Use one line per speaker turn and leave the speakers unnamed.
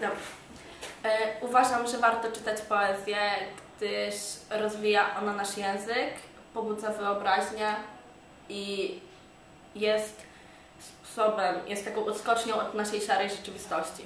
Dobrze. E, uważam, że warto czytać poezję, gdyż rozwija ona nasz język, pobudza wyobraźnię i jest sposobem, jest taką odskocznią od naszej szarej rzeczywistości.